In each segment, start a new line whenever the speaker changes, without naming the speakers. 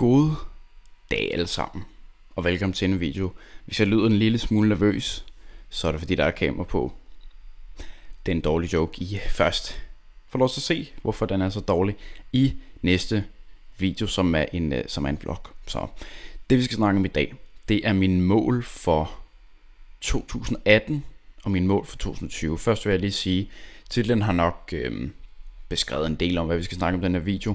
God dag alle sammen, og velkommen til en video. Hvis jeg lyder en lille smule nervøs, så er det fordi der er kamera på. Det er en dårlig joke i først. Få lov til at se, hvorfor den er så dårlig i næste video, som er en, øh, som er en vlog. Så det vi skal snakke om i dag, det er min mål for 2018 og min mål for 2020. Først vil jeg lige sige, titlen har nok øh, beskrevet en del om, hvad vi skal snakke om den her video.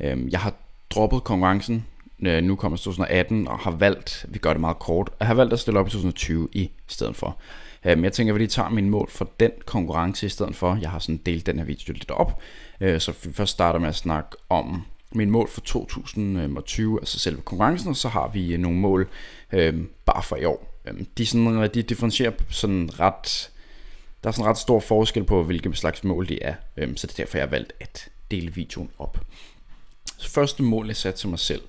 Øhm, jeg har droppet konkurrencen, øh, nu kommer 2018, og har valgt, vi gør det meget kort, at har valgt at stille op i 2020 i stedet for. Øh, men jeg tænker, at vi lige tager min mål for den konkurrence i stedet for. Jeg har sådan delt den her video lidt op, øh, så vi først starter med at snakke om min mål for 2020, altså selve konkurrencen, og så har vi nogle mål øh, bare for i år. Øhm, de, sådan, de differentierer sådan ret, der er sådan ret stor forskel på, hvilke slags mål det er, øhm, så det er derfor, jeg har valgt at dele videoen op. Første mål, jeg satte til mig selv,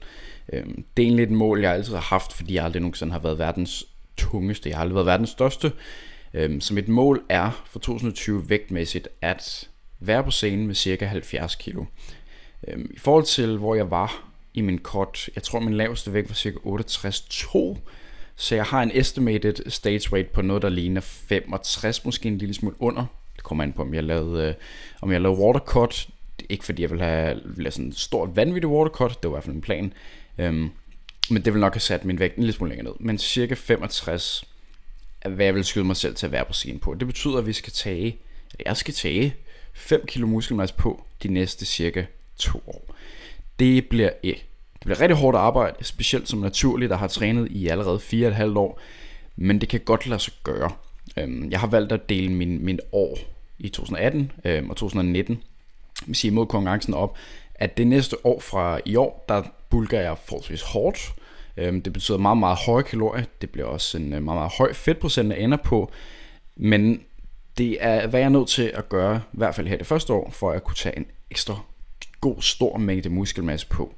øhm, det er egentlig et mål, jeg altid har haft, fordi jeg aldrig nogensinde har været verdens tungeste, jeg har aldrig været verdens største. Øhm, så mit mål er for 2020 vægtmæssigt at være på scenen med cirka 70 kilo. Øhm, I forhold til, hvor jeg var i min kort, jeg tror min laveste vægt var cirka 68,2 så jeg har en estimated stage weight på noget, der ligner 65, måske en lille smule under. Det kommer an på, om jeg lavede, øh, om jeg lavede watercut. Ikke fordi jeg vil have, have sådan en stort vanvittigt watercut, det var i hvert fald en plan. Øhm, men det vil nok have sat min vægt en lille smule længere ned. Men cirka 65 er, hvad jeg vil skyde mig selv til at være på scenen på. Det betyder, at vi skal tage, eller jeg skal tage 5 kilo muskelmasse på de næste cirka 2 år. Det bliver et det bliver rigtig hårdt arbejde, specielt som naturlig, der har trænet i allerede 4,5 år, men det kan godt lade sig gøre. Øhm, jeg har valgt at dele min, min år i 2018 og 2019, sige mod konkurrencen op, at det næste år fra i år, der bulker jeg forholdsvis hårdt. Øhm, det betyder meget, meget høje kalorier. Det bliver også en øh, meget, meget høj fedtprocent, jeg ender på. Men det er, hvad jeg er nødt til at gøre, i hvert fald her det første år, for at kunne tage en ekstra god, stor mængde muskelmasse på.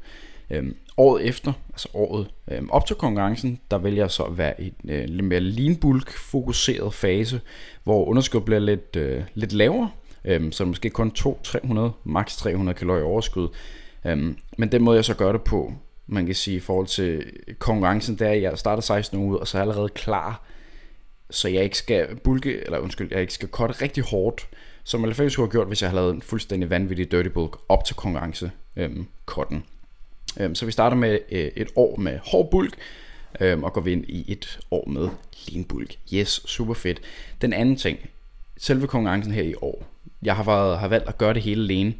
Øhm, året efter, altså året øhm, op til konkurrencen, der vælger jeg så at være i en øh, lidt mere lean bulk fokuseret fase, hvor underskud bliver lidt, øh, lidt lavere, øhm, så måske kun 200-300, maks 300 kalorier overskud. Øhm, men den måde jeg så gør det på, man kan sige i forhold til konkurrencen, der er, at jeg starter 16 uger, og så er jeg allerede klar, så jeg ikke skal bulke, eller undskyld, jeg ikke skal korte rigtig hårdt, som jeg skulle have gjort, hvis jeg havde lavet en fuldstændig vanvittig dirty bulk op til konkurrence øhm, kotten. Øhm, så vi starter med øh, et år med hård bulk, øhm, og går vi ind i et år med lean bulk. Yes, super fedt. Den anden ting, selve konkurrencen her i år. Jeg har, været, har valgt at gøre det hele alene.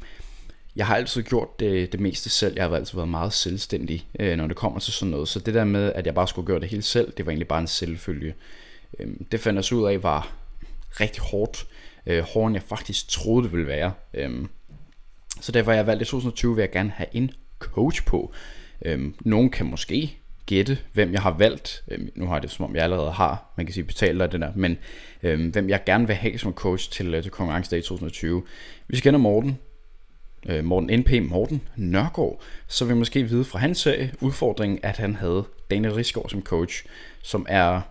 Jeg har altid gjort det, det meste selv. Jeg har altid været meget selvstændig, øh, når det kommer til sådan noget. Så det der med, at jeg bare skulle gøre det hele selv, det var egentlig bare en selvfølge. Øhm, det fandt jeg så ud af var rigtig hårdt. Øh, hårdere end jeg faktisk troede det ville være. Øhm, så derfor har jeg valgt i 2020, vil jeg gerne have en coach på. Øhm, nogen kan måske gætte, hvem jeg har valgt. Øhm, nu har jeg det som om, jeg allerede har, man kan sige, betalt af den der, men øhm, hvem jeg gerne vil have som coach til, øh, til konkurrencedag 2020. Vi kender Morten, øh, Morten NP Morten Nørgaard, så vil måske vide fra hans øh, serie udfordringen, at han havde Daniel Rigsgaard som coach, som er,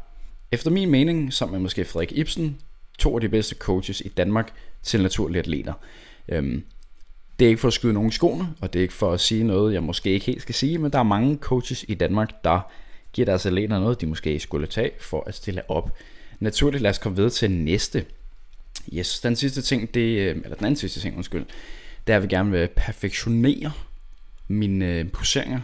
efter min mening, sammen med måske Frederik Ibsen, to af de bedste coaches i Danmark til naturlige atleter. Øhm, det er ikke for at skyde nogen skoene, og det er ikke for at sige noget, jeg måske ikke helt skal sige, men der er mange coaches i Danmark, der giver deres atleter noget, de måske skulle tage for at stille op. Naturligt, lad os komme videre til næste. Yes, den sidste ting, det, øh, eller den anden sidste ting, undskyld, det er, at vi gerne vil perfektionere mine øh, poseringer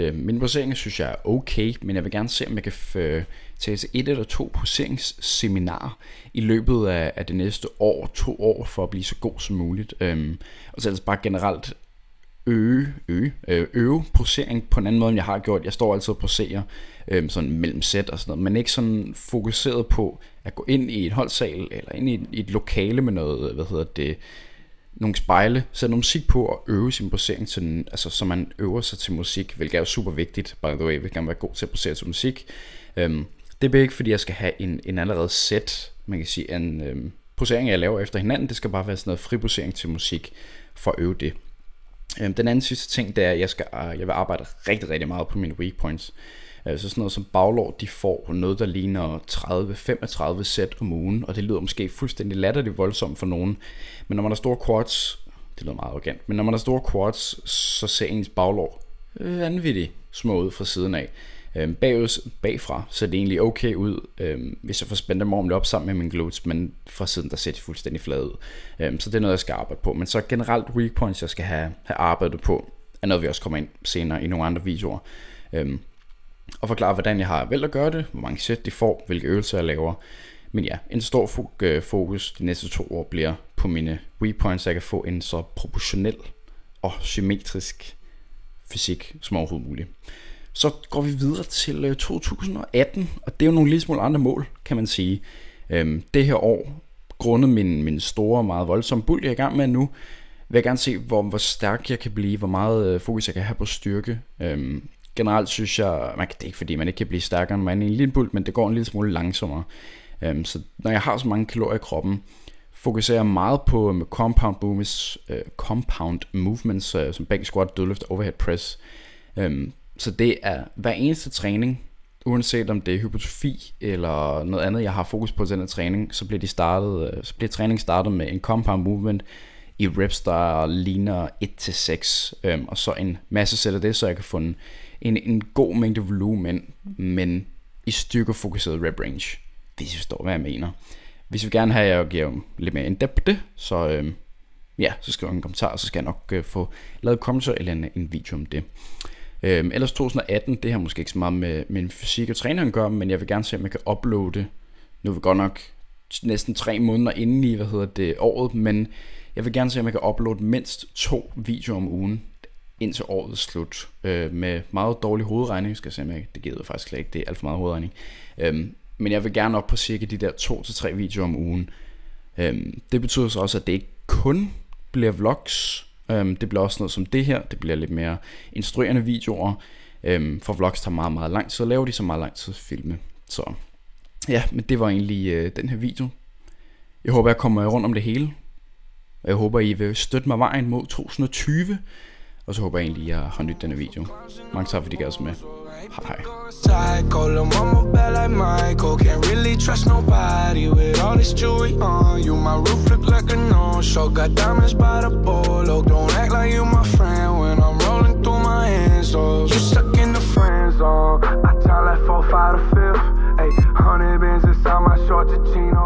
øh, mine poseringer synes jeg er okay, men jeg vil gerne se, om jeg kan øh, tage til et eller to poseringsseminarer i løbet af, af det næste år, to år, for at blive så god som muligt. Øh, og så ellers bare generelt øge, øge, øh, øve posering på en anden måde, end jeg har gjort. Jeg står altid og poserer øh, sådan mellem sæt og sådan noget, men ikke sådan fokuseret på at gå ind i et holdsal, eller ind i et, i et lokale med noget, hvad hedder det, nogle spejle, sætte noget musik på og øve sin posering, til, altså, så man øver sig til musik, hvilket er jo super vigtigt, by the way, vil gerne være god til at posere til musik. Øhm, det bliver ikke, fordi jeg skal have en, en allerede sæt, man kan sige, en øhm, posering, jeg laver efter hinanden. Det skal bare være sådan noget friposering til musik, for at øve det. Øhm, den anden sidste ting, det er, at jeg, skal, øh, jeg vil arbejde rigtig, rigtig meget på mine weak points. Øh, så sådan noget som baglår, de får noget, der ligner 30-35 sæt om ugen, og det lyder måske fuldstændig latterligt voldsomt for nogen. Men når man har store quads, det lyder meget arrogant, men når man har store quads, så ser ens baglår vanvittigt små ud fra siden af øh, bagud, bagfra ser det egentlig okay ud, øh, hvis jeg får spændt dem ordentligt op sammen med min glutes, men fra siden der ser de fuldstændig flade ud. Øh, så det er noget, jeg skal arbejde på. Men så generelt weak points, jeg skal have, have arbejdet på, er noget, vi også kommer ind senere i nogle andre videoer. Øh, og forklare, hvordan jeg har valgt at gøre det, hvor mange sæt de får, hvilke øvelser jeg laver. Men ja, en stor øh, fokus de næste to år bliver på mine weak points, så jeg kan få en så proportionel og symmetrisk fysik som overhovedet muligt. Så går vi videre til øh, 2018, og det er jo nogle lille smule andre mål, kan man sige. Øhm, det her år, grundet min, min store, meget voldsomme bulk, jeg er i gang med nu, vil jeg gerne se, hvor, hvor stærk jeg kan blive, hvor meget øh, fokus jeg kan have på styrke. Øhm, generelt synes jeg, man kan, det er ikke fordi, man ikke kan blive stærkere, end man er i en lille bulk, men det går en lille smule langsommere. Øhm, så når jeg har så mange kalorier i kroppen, fokuserer jeg meget på øh, med compound movements, øh, compound movements øh, som bænk, squat, deadlift, overhead press. Øhm, så det er hver eneste træning, uanset om det er hypotrofi eller noget andet, jeg har fokus på den her træning, så bliver, de startet, øh, så bliver træningen startet med en compound movement i reps, der ligner 1-6, øhm, og så en masse sæt af det, så jeg kan få en, en, en god mængde volumen, men i styrkefokuseret rep range, hvis I forstår, hvad jeg mener. Hvis vi gerne have, at jeg giver lidt mere in så øhm, ja, så skriv en kommentar, så skal jeg nok øh, få lavet kommentar eller en, en video om det. Øhm, ellers 2018, det har måske ikke så meget med min fysik og træning at gøre, men jeg vil gerne se, om jeg kan uploade. Nu er vi godt nok næsten tre måneder inden i, hvad hedder det, året, men jeg vil gerne se, om jeg kan uploade mindst to videoer om ugen indtil årets slut. Øh, med meget dårlig hovedregning, skal jeg se, om det gider faktisk slet ikke, det er alt for meget hovedregning. Øhm, men jeg vil gerne op på cirka de der to til tre videoer om ugen. Øhm, det betyder så også, at det ikke kun bliver vlogs, Øhm, det bliver også noget som det her. Det bliver lidt mere instruerende videoer. Øhm, for vlogs tager meget, meget lang tid at lave. De så meget lang tid at filme. Så ja, men det var egentlig øh, den her video. Jeg håber, jeg kommer rundt om det hele. Og jeg håber, I vil støtte mig vejen mod 2020. Og så håber jeg egentlig, at jeg har nydt denne video. Mange tak, fordi I gav med. Hej. Call them mama bad like Michael. Can't really trust nobody with all this jewelry on you. My roof look like a no-show. Got diamonds by the bolo. Don't act like you my friend when I'm rolling through my hands. Oh, you stuck in the friend zone. I tell like four, five to fifth. Hey, hundred bands inside my short to jeans.